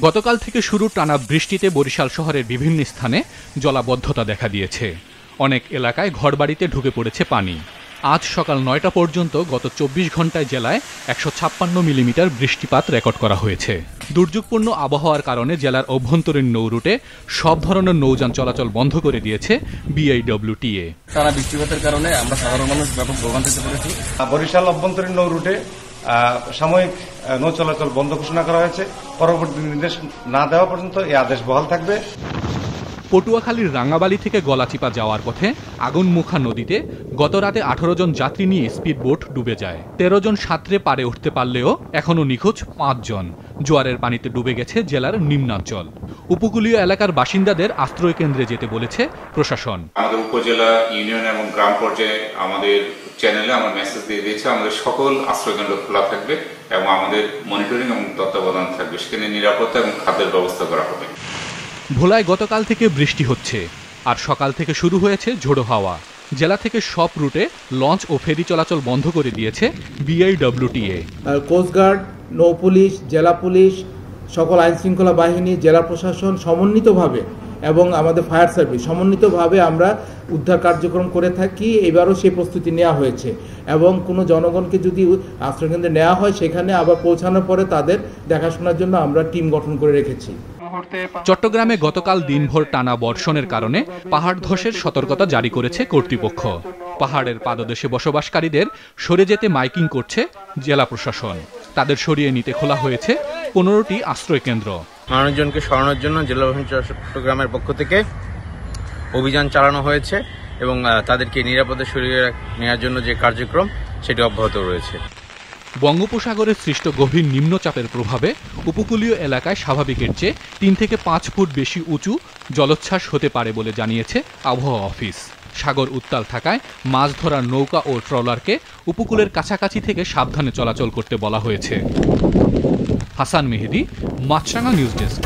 গতকাল থেকে শুরু টানা বৃষ্টিতে বরিশাল শহরের বিভিন্ন স্থানে জলাবদ্ধতা দেখা দিয়েছে। অনেক এলাকায় ঘরবাড়িতে ঢুকে পড়েছে পানি। আজ সকাল নয়টা পর্যন্ত গত চব্বিশ ঘন্টায় জেলায় একশো ছাপ্পান্ন মিলিমিটার বৃষ্টিপাত রেকর্ড করা হয়েছে। দুর্যোগপূর্ণ আবহাওয়ার কারণে জেলার অভ্যন্তরীণ নৌরুটে সব ধরনের নৌযান চলাচল বন্ধ করে দিয়েছে বিআইডব্লিউটিএ টানা বৃষ্টিপাতের কারণে আমরা সাধারণ মানুষ ব্যাপক ভোগান্তিতে পড়েছি। বরিশাল অভ্যন্তরীণ নৌ রুটে আহ, সাময়িক নৌ চলাচল বন্ধ ঘোষণা করা হয়েছে। পরবর্তী নির্দেশ না দেওয়া পর্যন্ত এই আদেশ বহাল থাকবে। পটুয়াখালীর রাঙ্গাবালি থেকে গলাচিপা যাওয়ার পথে আগুনমুখা নদীতে গত রাতে আঠারো জন যাত্রী নিয়ে স্পিডবোট ডুবে যায়। তেরো জন সাঁতরে পারে উঠতে পারলেও এখনও নিখোঁজ পাঁচজন জোয়ারের পানিতে ডুবে গেছে জেলার নিম্নাঞ্চল। উপকূলীয় এলাকার বাসিন্দাদের আশ্রয় কেন্দ্রে যেতে বলেছে প্রশাসন। আমাদের উপজেলা, ইউনিয়ন এবং গ্রাম পর্যায়ে আমাদের চ্যানেলে আমরা মেসেজ দিয়ে দিয়েছি, আমাদের সকল আশ্রয়কেন্দ্র খোলা থাকবে এবং আমাদের মনিটরিং এবং তত্ত্বাবধান থাকবে। সেখানে নিরাপত্তা এবং খাদ্যের ব্যবস্থা করা হবে। ভোলায় গতকাল থেকে বৃষ্টি হচ্ছে, আর সকাল থেকে শুরু হয়েছে ঝোড়ো হাওয়া। জেলা থেকে সব রুটে লঞ্চ ও ফেরি চলাচল বন্ধ করে দিয়েছে বিআইডব্লিউটিএ। কোস্টগার্ড নৌ পুলিশ, জেলা পুলিশ, সকল আইন শৃঙ্খলা বাহিনী, জেলা প্রশাসন সমন্বিতভাবে এবং আমাদের ফায়ার সার্ভিস। সমন্বিতভাবে আমরা উদ্ধার কার্যক্রম করে থাকি, এবারও সেই প্রস্তুতি নেওয়া হয়েছে। এবং কোনো জনগণকে যদি আশ্রয়কেন্দ্রে নেওয়া হয়, সেখানে আবার পৌঁছানোর পরে তাদের দেখাশোনার জন্য আমরা টিম গঠন করে রেখেছি। চট্টগ্রামে গতকাল দিনভর টানা বর্ষণের কারণে পাহাড় ধসের সতর্কতা জারি করেছে কর্তৃপক্ষ। পাহাড়ের পাদদেশে বসবাসকারীদের সরে যেতে মাইকিং করছে জেলা প্রশাসন। তাদের সরিয়ে নিতে খোলা হয়েছে পনেরোটি আশ্রয় কেন্দ্র মানুষজনকে সরানোর জন্য জেলা প্রশাসন চট্টগ্রামের পক্ষ থেকে অভিযান চালানো হয়েছে এবং তাদেরকে নিরাপদে সরিয়ে নেওয়ার জন্য যে কার্যক্রম, সেটি অব্যাহত রয়েছে। বঙ্গোপসাগরের সৃষ্ট গভীর নিম্নচাপের প্রভাবে উপকূলীয় এলাকায় স্বাভাবিকের চেয়ে তিন থেকে পাঁচ ফুট বেশি উঁচু জলোচ্ছ্বাস হতে পারে বলে জানিয়েছে আবহাওয়া অফিস। সাগর উত্তাল থাকায় মাছ ধরার নৌকা ও ট্রলারকে উপকূলের কাছাকাছি থেকে সাবধানে চলাচল করতে বলা হয়েছে। Hasan Mehedi Maasranga news desk.